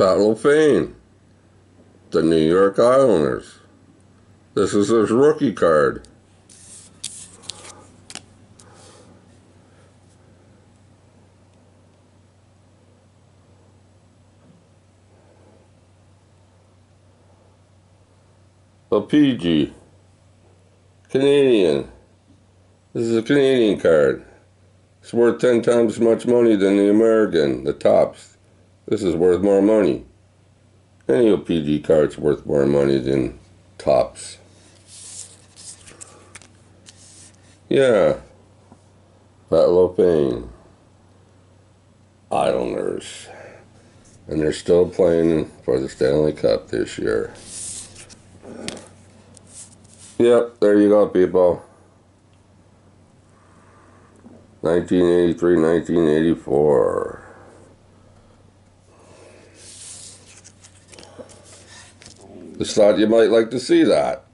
Pat LaFontaine, the New York Islanders. This is his rookie card. O-Pee-Chee. Canadian. This is a Canadian card. It's worth 10 times as much money than the American, the Topps. This is worth more money. Any PG card's worth more money than Topps. Yeah. Pat LaFontaine. Islanders. And they're still playing for the Stanley Cup this year. Yep, there you go, people. 1983, 1984. Just thought you might like to see that.